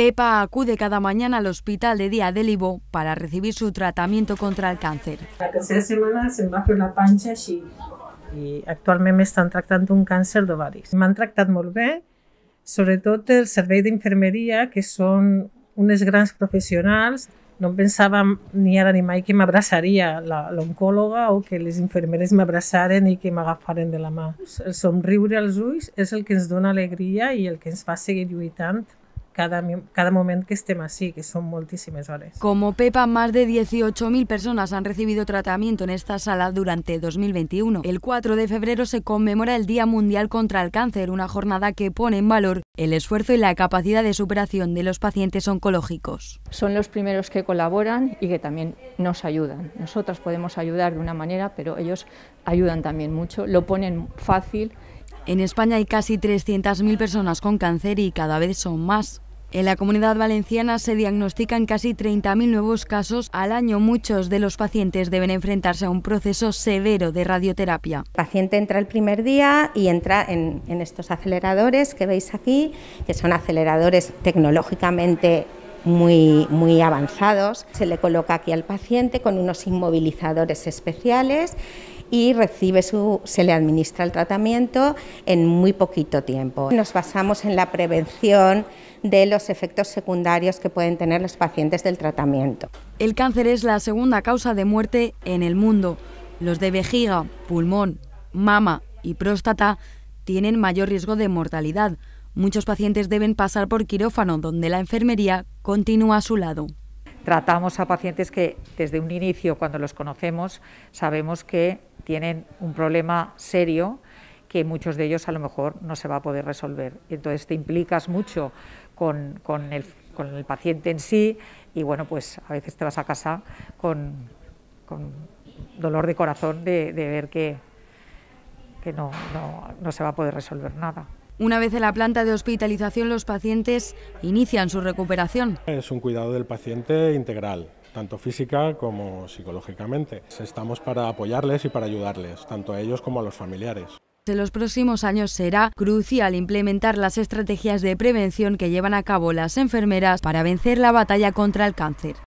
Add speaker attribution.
Speaker 1: Pepa acude cada mañana al hospital de día de Libo para recibir su tratamiento contra el cáncer.
Speaker 2: La tercera semana se em va fer la panxa així i actualment m'estan tractant un càncer d'ovaris. M'han tractat molt bé, sobretot el servei d'infermeria, que són unes grans professionals. No em pensava ni ara ni mai que m'abraçaria l'oncòloga o que les infermeres m'abraçaren i que m'agafaren de la mà. El somriure als ulls és el que ens dona alegria i el que ens fa seguir lluitant cada, cada momento que estemos así, que son muchísimas horas.
Speaker 1: Como Pepa, más de 18.000 personas han recibido tratamiento en esta sala durante 2021. El 4 de febrero se conmemora el Día Mundial contra el Cáncer, una jornada que pone en valor el esfuerzo y la capacidad de superación de los pacientes oncológicos.
Speaker 3: Son los primeros que colaboran y que también nos ayudan. Nosotros podemos ayudar de una manera, pero ellos ayudan también mucho, lo ponen fácil
Speaker 1: en España hay casi 300.000 personas con cáncer y cada vez son más. En la comunidad valenciana se diagnostican casi 30.000 nuevos casos al año. Muchos de los pacientes deben enfrentarse a un proceso severo de radioterapia.
Speaker 4: El paciente entra el primer día y entra en, en estos aceleradores que veis aquí, que son aceleradores tecnológicamente muy, muy avanzados. Se le coloca aquí al paciente con unos inmovilizadores especiales y recibe su, se le administra el tratamiento en muy poquito tiempo. Nos basamos en la prevención de los efectos secundarios que pueden tener los pacientes del tratamiento.
Speaker 1: El cáncer es la segunda causa de muerte en el mundo. Los de vejiga, pulmón, mama y próstata tienen mayor riesgo de mortalidad. Muchos pacientes deben pasar por quirófano, donde la enfermería continúa a su lado.
Speaker 5: Tratamos a pacientes que desde un inicio, cuando los conocemos, sabemos que tienen un problema serio que muchos de ellos a lo mejor no se va a poder resolver. Entonces te implicas mucho con, el, paciente en sí y bueno, pues a veces te vas a casa con, dolor de corazón de, ver que, que no, no se va a poder resolver nada.
Speaker 1: Una vez en la planta de hospitalización, los pacientes inician su recuperación.
Speaker 6: Es un cuidado del paciente integral, tanto física como psicológicamente. Estamos para apoyarles y para ayudarles, tanto a ellos como a los familiares.
Speaker 1: En los próximos años será crucial implementar las estrategias de prevención que llevan a cabo las enfermeras para vencer la batalla contra el cáncer.